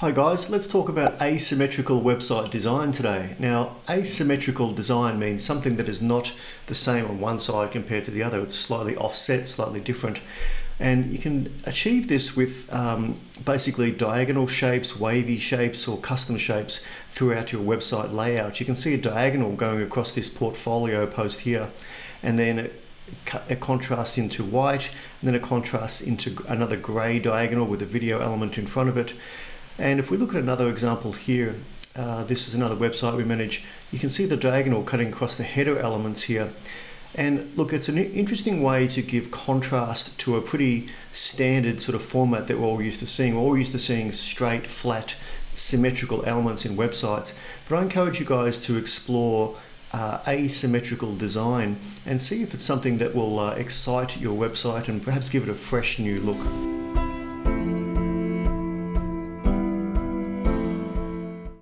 Hi guys, let's talk about asymmetrical website design today. Now, asymmetrical design means something that is not the same on one side compared to the other. It's slightly offset, slightly different. And you can achieve this with um, basically diagonal shapes, wavy shapes, or custom shapes throughout your website layout. You can see a diagonal going across this portfolio post here, and then it, contrasts into white, and then it contrasts into another grey diagonal with a video element in front of it and if we look at another example here, uh, this is another website we manage, you can see the diagonal cutting across the header elements here. And look, it's an interesting way to give contrast to a pretty standard sort of format that we're all used to seeing. We're all used to seeing straight, flat, symmetrical elements in websites. But I encourage you guys to explore uh, asymmetrical design and see if it's something that will uh, excite your website and perhaps give it a fresh new look.